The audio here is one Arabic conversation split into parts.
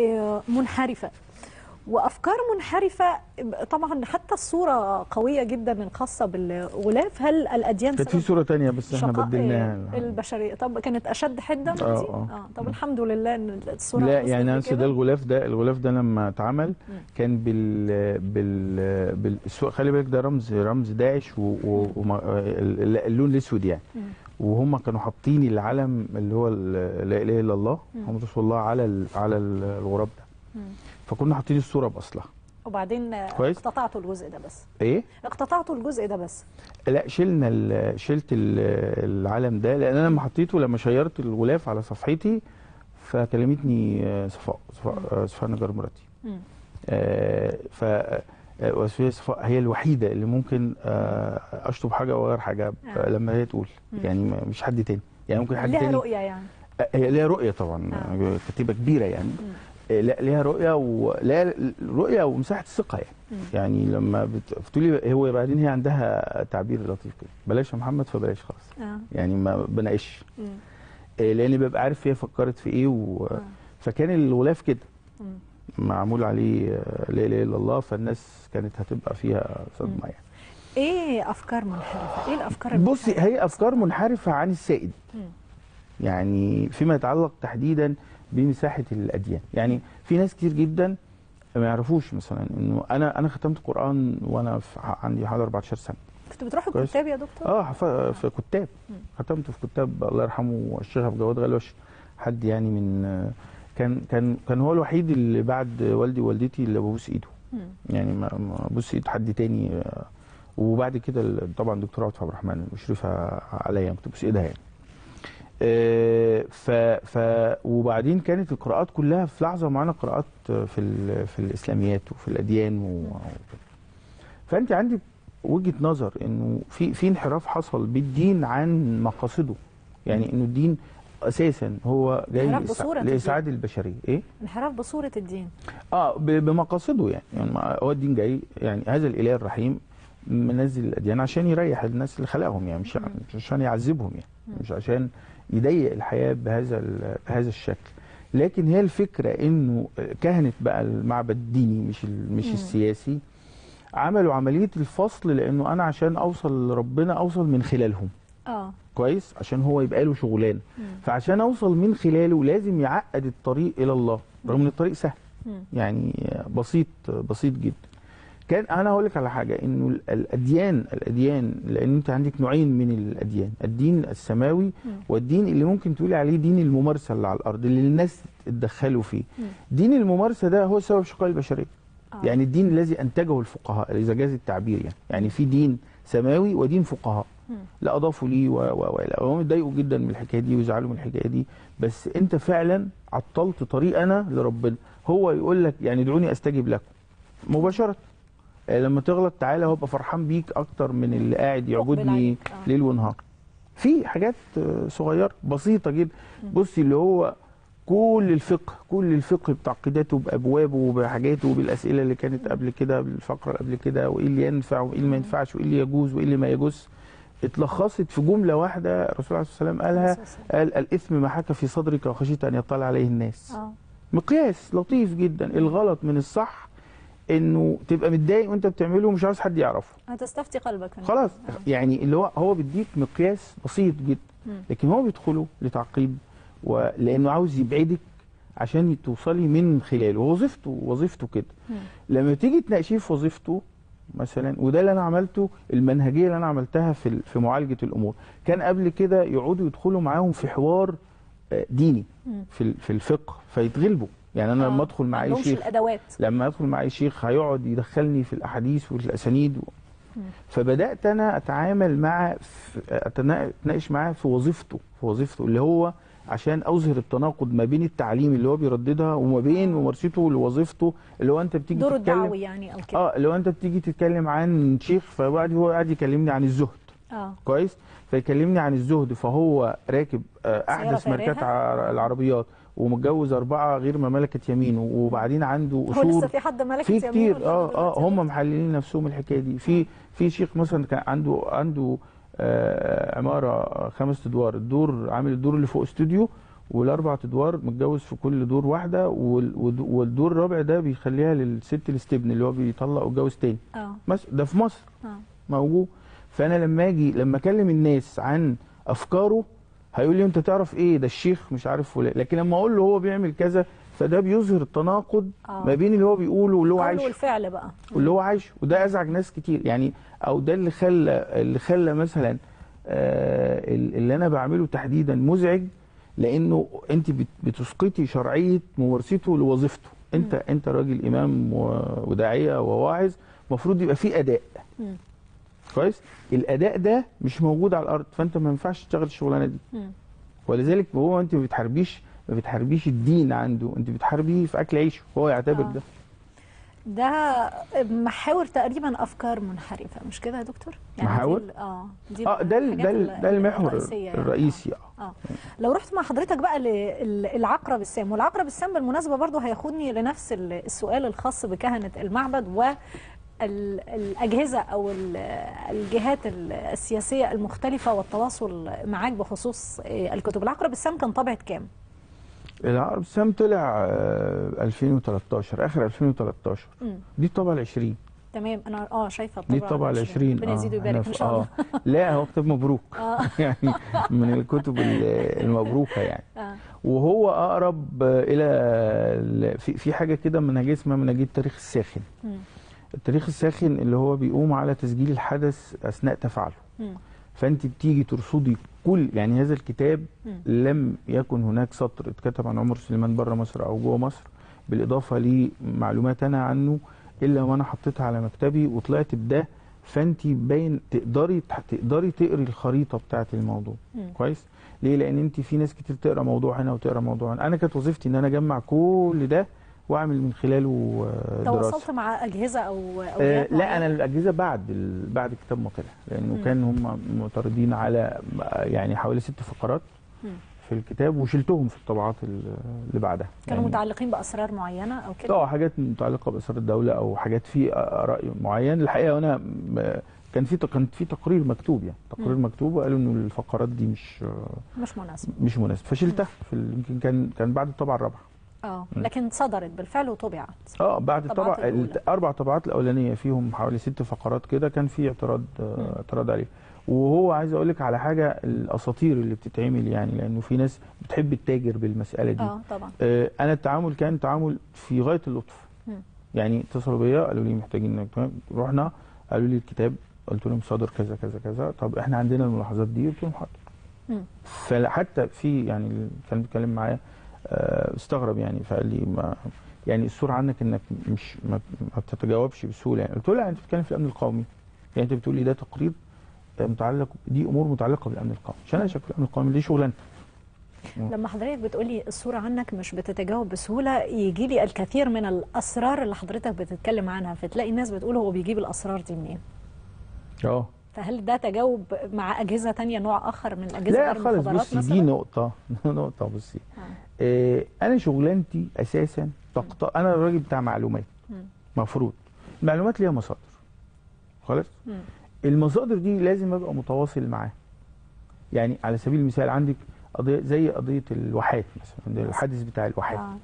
آه، منحرفة وأفكار منحرفة طبعا حتى الصورة قوية جدا الخاصه بالغلاف هل الأديان كانت في صورة تانية بس إحنا بدلناها البشرية طب كانت أشد حده؟ آه، آه. آه طب الحمد لله إن الصورة لا يعني لكده. ده الغلاف ده الغلاف ده لما اتعمل. كان بال بال, بال... خلي بالك ده رمز رمز داعش و... و... اللون الأسود يعني. وهم كانوا حاطين العلم اللي هو لا إله إلا الله. محمد رسول الله على ال... على ال- الغراب ده. فكنا حاطين الصورة بأصلها وبعدين كويس. اقتطعتوا الجزء ده بس إيه اقتطعتوا الجزء ده بس لا شلنا ال... شلت ال... العلم ده لأن أنا لما حطيته لما شيرت الغلاف على صفحتي فكلمتني آه، صفاء صفاء آه، صفاء نجار مراتي. آه، ف وسوية صفاء هي الوحيدة اللي ممكن آه، أشطب حاجة وأغير حاجة آه. لما هي تقول. يعني مش حد تاني يعني ممكن حد لها تاني رؤية يعني آه، هي ليها رؤية طبعا آه. آه. كتيبة كبيرة يعني. آه، لا ليها رؤية ولا رؤية ومساحة ثقه يعني. يعني لما بت- بتقولي هو بعدين هي عندها تعبير لطيف كده بلاش يا محمد فبلاش خلاص آه يعني ما بناقش. آه، لأن ببقى عارف هي فكرت في إيه و... آه. فكان الغلاف كده. معمول عليه آه، لا إله إلا الله فالناس كانت هتبقى فيها صدمة. يعني إيه أفكار منحرفة إيه الأفكار بصي؟ هي أفكار منحرفة عن السائد مم. يعني فيما يتعلق تحديدا بمساحة الأديان يعني في ناس كتير جدا ما يعرفوش مثلا إنه أنا أنا ختمت قرآن وأنا في عندي حوالي 14 سنة كنت بتروح. الكتاب يا دكتور آه حف- في كتاب. ختمت في كتاب الله يرحمه الشيخ عبد الجواد غلوش حد يعني من آه، كان كان كان هو الوحيد اللي بعد والدي ووالدتي اللي ببوس ايده. يعني ما ببوس ايد حد تاني آه، وبعد كده طبعا دكتور عبد الرحمن المشرفه عليا كنت ببوس ايدها يعني. آه، ف ف وبعدين كانت القراءات كلها في لحظة معينه قراءات في في الإسلاميات وفي الأديان و... فأنت عندك وجهة نظر إنه في في انحراف حصل بالدين عن مقاصده. يعني إنه الدين أساسا هو جاي لاسعاد البشرية. إيه؟ انحراف بصورة الدين. آه بمقاصده يعني, يعني هو الدين جاي يعني هذا الإله الرحيم منزل الاديان عشان يريح الناس اللي خلقهم يعني مش مم. مش عشان يعذبهم يعني مم. مش عشان يضيق الحياة بهذا بهذا الشكل. لكن هي الفكرة إنه كهنة بقى المعبد الديني مش مش. السياسي عملوا عملية الفصل لأنه أنا عشان أوصل لربنا أوصل من خلالهم. آه كويس عشان هو يبقى له شغلانه. فعشان أوصل من خلاله لازم يعقد الطريق إلى الله رغم إن الطريق سهل مم. يعني بسيط بسيط جدا كان أنا هقول لك على حاجة إنه ال- الأديان الأديان لأن أنت عندك نوعين من الأديان الدين السماوي. والدين اللي ممكن تقولي عليه دين الممارسة اللي على الأرض اللي الناس اتدخلوا فيه. دين الممارسة ده هو سبب شقاء البشرية آه. يعني الدين الذي أنتجه الفقهاء إذا جاز التعبير يعني يعني في دين سماوي ودين فقهاء. لا أضافوا ليه و و والى هم اتضايقوا جدا من الحكاية دي ويزعلوا من الحكاية دي. بس أنت فعلا عطلت طريقنا لربنا. هو يقول لك يعني ادعوني أستجب لكم. مباشرة. آه، لما تغلط تعالى هو ابقى فرحان بيك أكتر من اللي قاعد يعبدني. آه. ليل ونهار. في حاجات آه، صغيرة بسيطة جدا. بصي اللي هو كل الفقه كل الفقه بتعقيداته بأبوابه وبحاجاته وبالأسئلة اللي كانت قبل كده بالفقرة قبل كده وإيه اللي ينفع وإيه اللي ما ينفعش وإيه اللي يجوز وإيه اللي ما يجوز. اتلخصت في جملة واحدة الرسول عليه الصلاة والسلام قالها قال الإثم ما حكى في صدرك وخشيت أن يطلع عليه الناس. آه. مقياس لطيف جدا. الغلط من الصح إنه تبقى متضايق وأنت بتعمله ومش عاوز حد يعرفه. هتستفتي قلبك خلاص. آه. يعني اللي هو هو بيديك مقياس بسيط جدا. لكن هو بيدخله لتعقيب ولأنه عاوز يبعدك عشان توصلي من خلاله. وظيفته وظيفته كده. لما تيجي تناقشيه في وظيفته مثلا وده اللي أنا عملته المنهجية اللي أنا عملتها في في معالجة الأمور كان قبل كده يقعدوا يدخلوا معاهم في حوار آه، ديني. في في الفقه فيتغلبوا يعني أنا آه. لما أدخل مع اي شيخ الأدوات لما أدخل مع اي شيخ هيقعد يدخلني في الأحاديث والأسانيد و... فبدأت أنا أتعامل مع أتناقش معاه في وظيفته في وظيفته اللي هو عشان أظهر التناقض ما بين التعليم اللي هو بيرددها وما بين آه. ممارسته لوظيفته. اللي هو أنت بتيجي دوره تتكلم الدعوي يعني أو كده. آه اللي هو أنت بتيجي تتكلم عن شيخ فبعد هو قاعد يكلمني عن الزهد. آه. كويس؟ فيكلمني عن الزهد فهو راكب آه، أحدث ماركات العربيات ومتجوز أربعة غير ما ملكت يمينه وبعدين عنده هو اصول لسه في حد ملك في كتير آه آه هم محللين نفسهم الحكاية دي. في في شيخ مثلا كان عنده عنده آه عمارة خمس ادوار. الدور عامل الدور اللي فوق استوديو والاربع ادوار متجوز في كل دور واحدة والدور الرابع ده بيخليها للست الاستبن اللي هو بيطلق ويتجوز تاني. آه. ده في مصر. آه. موجود. فأنا لما أجي لما أكلم الناس عن أفكاره هيقول لي أنت تعرف إيه؟ ده الشيخ مش عارف فلان. لكن لما أقول له هو بيعمل كذا فده بيظهر التناقض آه. ما بين اللي هو بيقوله واللي هو عايشه. والفعل بقى. واللي هو عايشه. وده أزعج ناس كتير. يعني أو ده اللي خلى اللي خلى مثلا آه اللي أنا بعمله تحديدا مزعج لأنه أنت بت- بتسقطي شرعية ممارسته لوظيفته. أنت أنت راجل إمام وداعية وواعظ المفروض يبقى في أداء. مم. كويس؟ الأداء ده مش موجود على الأرض فأنت ما ينفعش تشتغل الشغلانة دي. مم. ولذلك هو انت ما بتحاربيش ما بتحاربيش الدين عنده انت بتحاربيه في أكل عيشه هو يعتبر آه. ده ده محاور تقريبا أفكار منحرفة مش كده يا دكتور دي محاور؟ آه دي آه ده ده ده المحور يعني. الرئيسي آه آه لو رحت مع حضرتك بقى للعقرب السام والعقرب السام بالمناسبة برضو هياخدني لنفس ال- السؤال الخاص بكهنة المعبد و ال- الأجهزة أو ال- الجهات ال- السياسية المختلفة والتواصل معاك بخصوص آه، الكتب العقرب السام كان طبعة كام؟ العقرب السام طلع آه، 2013 آخر 2013 مم. دي الطبعه ال 20 تمام أنا آه شايفة دي الطبعه ال 20 ربنا يزيد أنا ويبارك إن شاء الله لا هو كتاب مبروك آه. يعني من الكتب ال- المبروكة يعني آه. وهو أقرب آه، إلى ال- في في حاجة كده منهجيه اسمها منهجيه التاريخ الساخن مم. التاريخ الساخن اللي هو بيقوم على تسجيل الحدث أثناء تفاعله. فأنت بتيجي ترصدي كل يعني هذا الكتاب. لم يكن هناك سطر اتكتب عن عمر سليمان بره مصر أو جوه مصر بالإضافة لمعلومات أنا عنه إلا وأنا حطيتها على مكتبي وطلعت بده فأنت باين تقدري تقدري تقري الخريطة بتاعه الموضوع. كويس ليه لأن أنت في ناس كتير تقرأ موضوع هنا وتقرأ موضوع هنا أنا كانت وظيفتي إن أنا أجمع كل ده واعمل من خلاله آه، دراسة تواصلت مع أجهزة أو أو آه لا؟ أنا الأجهزة بعد ال... بعد الكتاب ما طلع لأنه مم. كان هم معترضين على يعني حوالي ست فقرات مم. في الكتاب وشلتهم في الطبعات ال- اللي بعدها كانوا يعني متعلقين بأسرار معينة أو كده؟ آه حاجات متعلقة بأسرار الدولة أو حاجات في رأي معين الحقيقة وأنا م- كان في كان في تقرير مكتوب يعني تقرير مم. مكتوب وقالوا إنه الفقرات دي مش مش مناسبة مش مناسب فشلتها في ال- يمكن كان كان بعد الطبعة الرابعة آه. لكن صدرت بالفعل وطبعت آه بعد الأولى. الاربع طبعات الأولانية فيهم حوالي ست فقرات كده كان في اعتراض. آه، اعتراض عليه وهو عايز أقول لك على حاجة الأساطير اللي بتتعمل يعني لأنه في ناس بتحب التاجر بالمسألة دي آه طبعا آه، أنا التعامل كان تعامل في غاية اللطف مم. يعني اتصلوا بيا قالوا لي محتاجين تعمل. رحنا قالوا لي الكتاب قلت لهم صادر كذا كذا كذا طب إحنا عندنا الملاحظات دي قلت لهم حاضر. فحتى في يعني كان بيتكلم معايا استغرب يعني فقال لي ما يعني الصورة عنك إنك مش ما, بتتجاوبش بسهولة يعني. قلت له لا أنت بتتكلم في الأمن القومي. يعني أنت بتقول لي ده تقرير آه، متعلق دي أمور متعلقة بالأمن القومي. عشان أنا شايف الأمن القومي دي شغلانتي لما حضرتك بتقولي الصورة عنك مش بتتجاوب بسهولة يجي لي الكثير من الأسرار اللي حضرتك بتتكلم عنها فتلاقي الناس بتقول هو بيجيب الأسرار دي منين؟ آه. فهل ده تجاوب مع أجهزة تانية نوع آخر من الأجهزة لا غير خالص. المخابرات بصي مثلا؟ دي نقطة. نقطة بصي. آه. آه، أنا شغلانتي أساسا تقط... أنا الراجل بتاع معلومات. مفروض. المعلومات ليها مصادر. خلاص. المصادر دي لازم أبقى متواصل معاها. يعني على سبيل المثال عندك قضيه زي قضية الواحات مثلا الحادث بتاع الواحات. آه.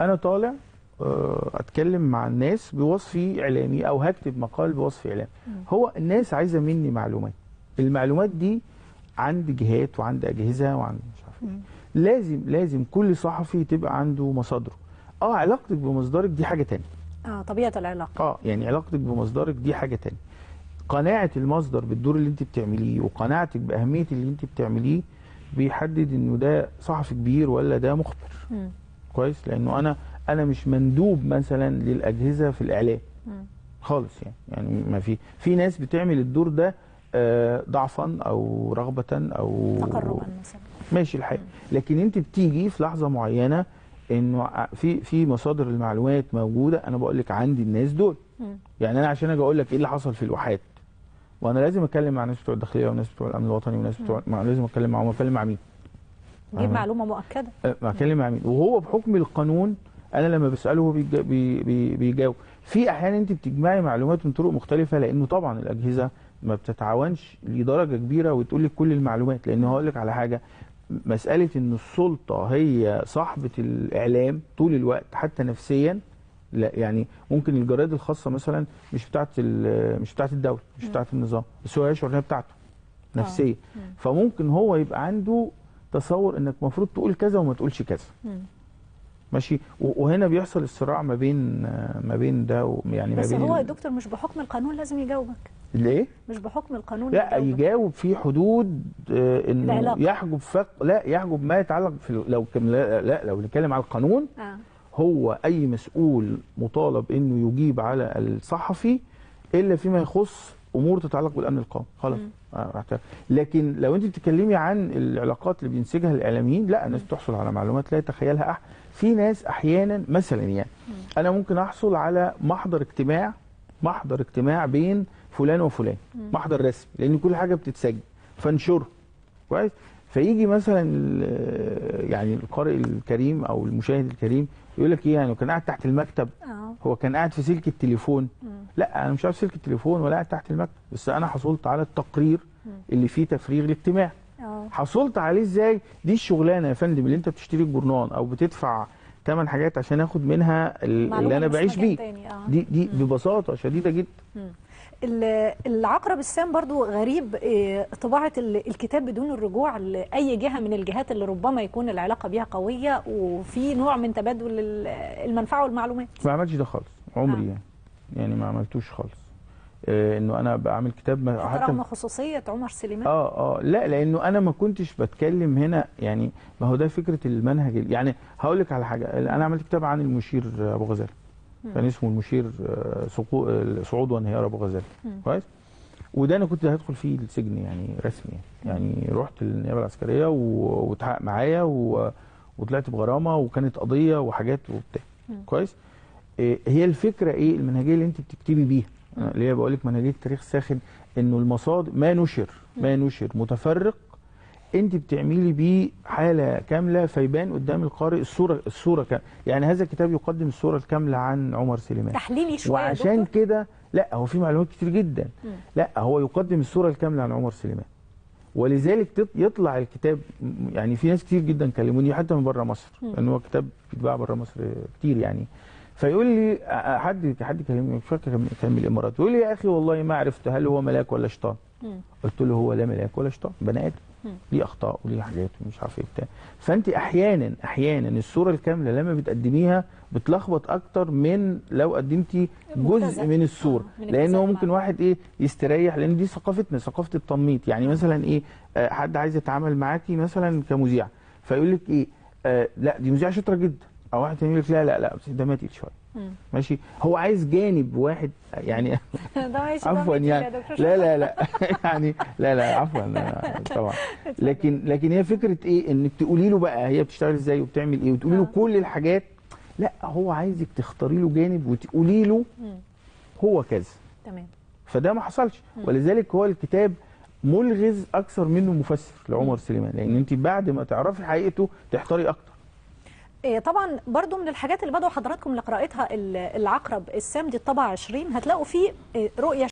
أنا طالع أتكلم مع الناس بوصفي إعلامي أو هكتب مقال بوصف إعلامي. هو الناس عايزة مني معلومات. المعلومات دي عند جهات وعند أجهزة وعند مش عارف إيه. لازم لازم كل صحفي تبقى عنده مصادره. آه علاقتك بمصدرك دي حاجة تانية. آه طبيعة العلاقة. آه يعني علاقتك بمصدرك دي حاجة تانية. قناعة المصدر بالدور اللي انت بتعمليه وقناعتك بأهمية اللي انت بتعمليه بيحدد إنه ده صحفي كبير ولا ده مخبر. مم. كويس؟ لأنه أنا أنا مش مندوب مثلا للأجهزة في الإعلام. خالص يعني. يعني ما في في ناس بتعمل الدور ده آه، ضعفا أو رغبه أو تقربا مثلا. ماشي الحال. لكن أنت بتيجي في لحظة معينة انه في في مصادر المعلومات موجودة أنا بقول لك عندي الناس دول. يعني أنا عشان أجي أقول لك إيه اللي حصل في الواحات. وأنا لازم أتكلم مع ناس بتوع الداخلية وناس بتوع الأمن الوطني وناس بتوع ما لازم أتكلم معاهم اتكلم مع مين؟ نجيب آه. معلومة مؤكدة. أه، بتكلم مع مين؟ وهو بحكم القانون أنا لما بسأله هو بيجا- بي بي بيجاوب. في أحيانا أنت بتجمعي معلومات من طرق مختلفة لأنه طبعا الأجهزة ما بتتعاونش لدرجة كبيرة وتقول لك كل المعلومات. لأنه هقول لك على حاجة مسألة إن السلطة هي صاحبة الإعلام طول الوقت حتى نفسيا لا يعني ممكن الجرايد الخاصة مثلا مش بتاعة مش بتاعة الدولة مش بتاعة النظام بس هو يشعر انها بتاعته نفسيا. مم. فممكن هو يبقى عنده تصور إنك المفروض تقول كذا وما تقولش كذا. ماشي وهنا بيحصل الصراع ما بين ما بين ده يعني بس ما بين هو يا دكتور مش بحكم القانون لازم يجاوبك ليه؟ مش بحكم القانون لا يجاوبك. يجاوب في حدود آه، انه العلاقة. يحجب فق لا يحجب ما يتعلق في لو كم لا, لا لو نتكلم على القانون آه. هو أي مسؤول مطالب إنه يجيب على الصحفي إلا فيما يخص امور تتعلق بالأمن القومي. خلاص. آه، لكن لو انت بتتكلمي عن العلاقات اللي بينسجها الإعلاميين لا الناس بتحصل على معلومات لا يتخيلها احد في ناس أحيانا مثلا يعني أنا ممكن أحصل على محضر اجتماع محضر اجتماع بين فلان وفلان. محضر رسمي لأن كل حاجة بتتسجل. فانشره كويس؟ فيجي مثلا يعني القارئ الكريم أو المشاهد الكريم يقول لك إيه يعني كان قاعد تحت المكتب. آه. هو كان قاعد في سلك التليفون. لا أنا مش عارف سلك التليفون ولا قاعد تحت المكتب بس أنا حصلت على التقرير اللي فيه تفريغ الاجتماع. آه. حصلت عليه إزاي؟ دي الشغلانة يا فندم اللي أنت بتشتري الجورنال أو بتدفع ثمن حاجات عشان آخد منها ال- اللي أنا بعيش بيه. آه. دي دي ببساطة شديدة جدا. ال- العقرب السام برضو غريب إيه، طباعة ال- الكتاب بدون الرجوع لأي جهة من الجهات اللي ربما يكون العلاقة بيها قوية وفي نوع من تبادل ال- المنفعة والمعلومات. ما عملتش ده خالص عمري آه. يعني. يعني ما عملتوش خالص. آه إنه أنا بعمل كتاب ما حتى رغم خصوصية عمر سليمان؟ آه آه لا لأنه أنا ما كنتش بتكلم هنا يعني ما هو ده فكرة المنهج ال- يعني هقول لك على حاجة. أنا عملت كتاب عن المشير أبو غزال. كان اسمه المشير آه، صعود وانهيار أبو غزال. كويس؟ وده أنا كنت هدخل فيه السجن يعني رسمي يعني, يعني رحت النيابه العسكرية واتحقق معايا وطلعت بغرامة وكانت قضية وحاجات وبتاع. كويس؟ هي الفكرة إيه المنهجية اللي أنت بتكتبي بيها مم. اللي هي بقول لك منهجية التاريخ الساخن إنه المصادر ما نشر ما نشر متفرق أنت بتعملي بيه حالة كاملة فيبان قدام القارئ الصورة الصورة كامله يعني هذا الكتاب يقدم الصورة الكاملة عن عمر سليمان تحليلي شوية يا وعشان. كده لا هو في معلومات كتير جدا مم. لا هو يقدم الصورة الكاملة عن عمر سليمان ولذلك يطلع الكتاب م- يعني في ناس كتير جدا كلموني حتى من بره مصر. لأن هو كتاب بيتباع بره مصر كتير يعني فيقول لي حد حد كلمني مش فاكر كان من الإمارات يقول لي يا أخي والله ما عرفت هل هو ملاك ولا شيطان. قلت له هو لا ملاك ولا شيطان بني آدم. ليه أخطاء وليه حاجات ومش عارف إيه بتاع فأنت أحيانا أحيانا الصورة الكاملة لما بتقدميها بتلخبط أكتر من لو قدمتي. جزء من الصورة آه، لأن هو ممكن. واحد إيه يستريح لأن دي ثقافتنا ثقافة التنميط يعني مثلا إيه آه، حد عايز يتعامل معاكي مثلا كمذيع فيقول لك إيه آه لأ دي مذيعة شاطرة جدا أو واحد تاني يقول لك لا لا لا ده تقيل شوية. ماشي؟ هو عايز جانب واحد يعني عفوا يعني. لا لا لا. يعني لا لا عفوا طبعا. لكن لكن هي فكرة إيه؟ إنك تقولي له بقى هي بتشتغل إزاي وبتعمل إيه؟ وتقولي له آه. كل الحاجات. لا هو عايزك تختاري له جانب وتقولي له. هو كذا. تمام. فده ما حصلش. ولذلك هو الكتاب ملغز أكثر منه مفسر لعمر سليمان. لأن أنت بعد ما تعرفي حقيقته تحتاري أكتر. طبعا برضو من الحاجات اللي بدعو حضراتكم لقراءتها ال- العقرب السام دي الطبعة 20 هتلاقوا فيه إيه، رؤية